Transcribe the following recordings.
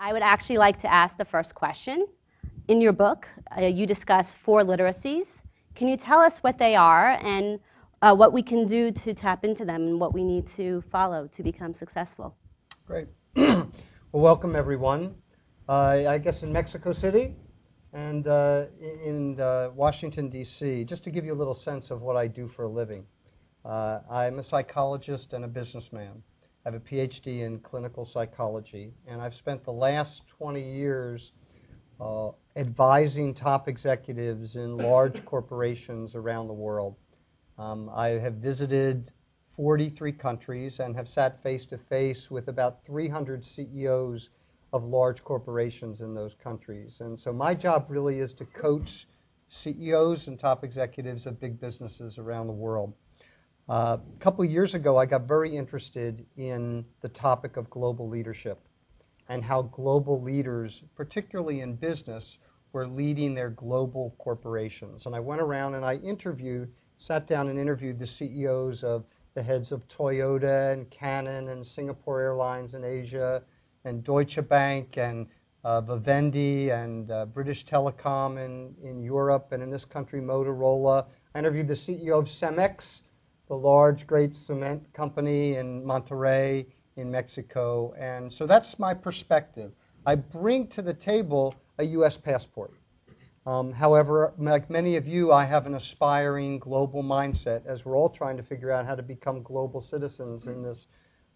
I would actually like to ask the first question. In your book, uh, you discuss four literacies. Can you tell us what they are and uh, what we can do to tap into them and what we need to follow to become successful? Great. well, welcome everyone. Uh, I guess in Mexico City and uh, in uh, Washington, D.C., just to give you a little sense of what I do for a living. Uh, I'm a psychologist and a businessman. I have a PhD in clinical psychology, and I've spent the last 20 years uh, advising top executives in large corporations around the world. Um, I have visited 43 countries and have sat face to face with about 300 CEOs of large corporations in those countries. And so my job really is to coach CEOs and top executives of big businesses around the world. Uh, a couple years ago, I got very interested in the topic of global leadership and how global leaders, particularly in business, were leading their global corporations. And I went around and I interviewed, sat down and interviewed the CEOs of the heads of Toyota and Canon and Singapore Airlines in Asia and Deutsche Bank and uh, Vivendi and uh, British Telecom in, in Europe and in this country Motorola. I interviewed the CEO of Cemex the large, great cement company in Monterrey in Mexico. And so that's my perspective. I bring to the table a U.S. passport. Um, however, like many of you, I have an aspiring global mindset as we're all trying to figure out how to become global citizens in this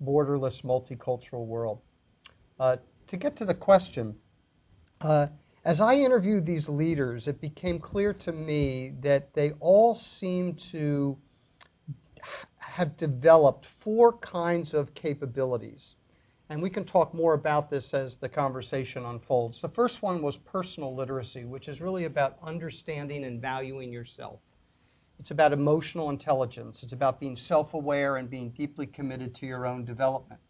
borderless multicultural world. Uh, to get to the question, uh, as I interviewed these leaders, it became clear to me that they all seem to have developed four kinds of capabilities. And we can talk more about this as the conversation unfolds. The first one was personal literacy, which is really about understanding and valuing yourself. It's about emotional intelligence. It's about being self aware and being deeply committed to your own development.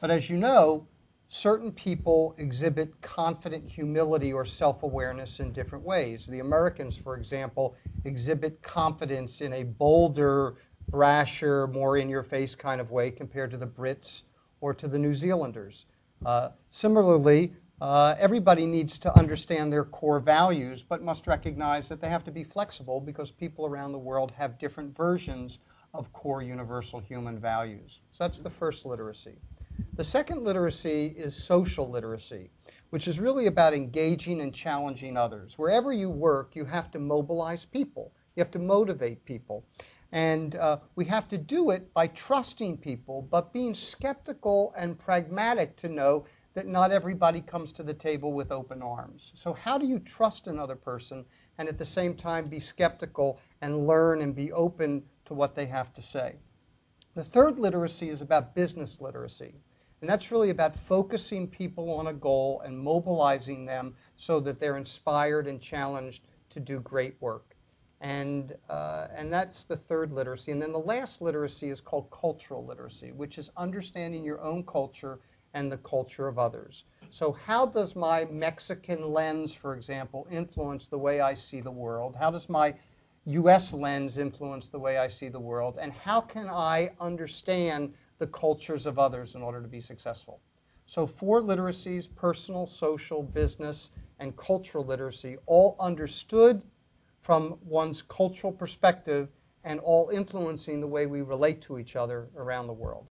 But as you know, certain people exhibit confident humility or self awareness in different ways. The Americans, for example, exhibit confidence in a bolder, brasher, more in your face kind of way compared to the Brits or to the New Zealanders. Uh, similarly, uh, everybody needs to understand their core values, but must recognize that they have to be flexible because people around the world have different versions of core universal human values. So that's the first literacy. The second literacy is social literacy, which is really about engaging and challenging others. Wherever you work, you have to mobilize people. You have to motivate people. And uh, we have to do it by trusting people, but being skeptical and pragmatic to know that not everybody comes to the table with open arms. So, how do you trust another person and at the same time be skeptical and learn and be open to what they have to say? The third literacy is about business literacy. And that's really about focusing people on a goal and mobilizing them so that they're inspired and challenged to do great work. And, uh, and that's the third literacy. And then the last literacy is called cultural literacy, which is understanding your own culture and the culture of others. So, how does my Mexican lens, for example, influence the way I see the world? How does my US lens influence the way I see the world? And how can I understand the cultures of others in order to be successful? So, four literacies personal, social, business, and cultural literacy all understood from one's cultural perspective and all influencing the way we relate to each other around the world.